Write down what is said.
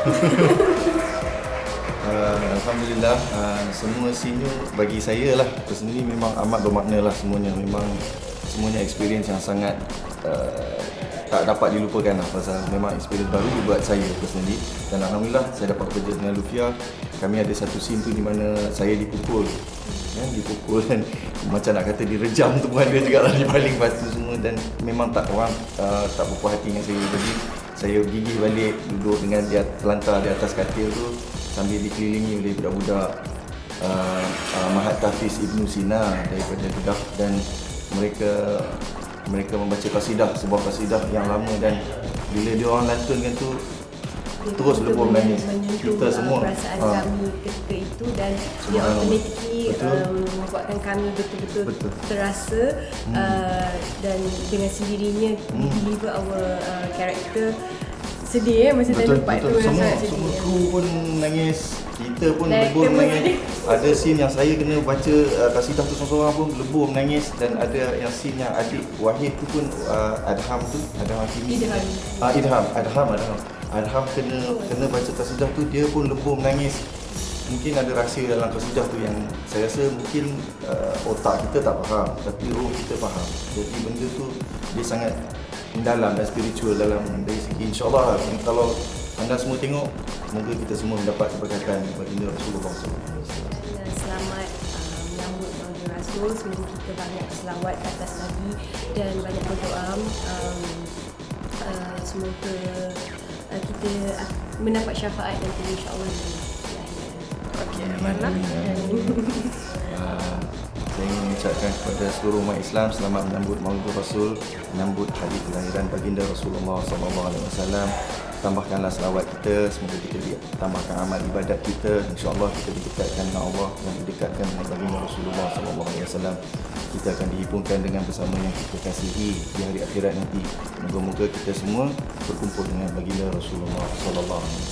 Uh, Alhamdulillah uh, semua senior bagi saya lah personally memang amat bermakna lah semuanya. Memang semuanya experience yang sangat uh, tak dapat dilupakan lah pasal memang experience baru buat saya personally. Dan Alhamdulillah saya dapat bekerja dengan Lufia. Kami ada satu scene tu di mana saya dipukul. Kan dipukul dan macam nak kata direjam tu pun ada juga lah di baling batu semua. Dan memang tak orang uh, tak berpuas hati dengan saya. Jadi saya gigih balik duduk dengan dia terlantar di atas katil tu sambil dikelilingi oleh budak-budak uh, uh, Mahat Tafiz Ibnu Sina daripada Kedah dan mereka mereka membaca kasidah sebuah kasidah yang lama dan bila dia orang lantunkan tu terus lebur menangis kita semua perasaan ha. kami ketika itu dan dia Betul. um, membuatkan kami betul-betul Betul. terasa uh, dan dengan sendirinya we deliver our uh, character sedih ya masa betul time part betul. tu semua sangat semua kru pun menangis kita pun Director lebur menangis ada scene yang saya kena baca uh, kasidah tu seorang-seorang pun lebur menangis dan ada yang scene yang adik Wahid tu pun uh, Adham tu Adham Hakimi. Idham. ah Idham Adham Adham. Adham kena kena baca kasidah tu dia pun lebur menangis mungkin ada rahsia dalam kasidah tu yang saya rasa mungkin uh, otak kita tak faham tapi roh kita faham. Jadi benda tu dia sangat mendalam dan spiritual dalam dari segi insyaAllah. Kalau anda semua tengok semoga kita semua mendapat keberkatan baginda Rasulullah SAW. Dan selamat menyambut Maulid Rasul. Semoga kita banyak selawat ke atas Nabi dan banyak berdoa um, uh, semoga uh, kita uh, mendapat syafaat nanti insyaAllah amanah. Ah, saya ingin mengucapkan kepada seluruh umat Islam selamat menyambut Maulid Rasul, menyambut hari kelahiran baginda Rasulullah SAW. Tambahkanlah selawat kita, semoga kita tambahkan amal ibadat kita. InsyaAllah kita didekatkan dengan Allah dan didekatkan dengan baginda Rasulullah SAW. Kita akan dihimpunkan dengan bersama yang kita kasihi di hari akhirat nanti. Moga-moga kita semua berkumpul dengan baginda Rasulullah SAW.